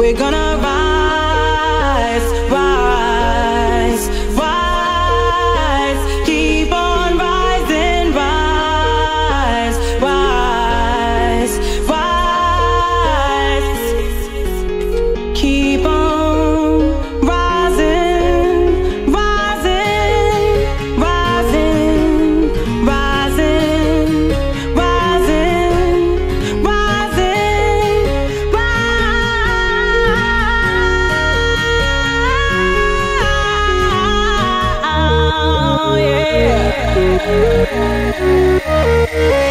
We're gonna Thank you.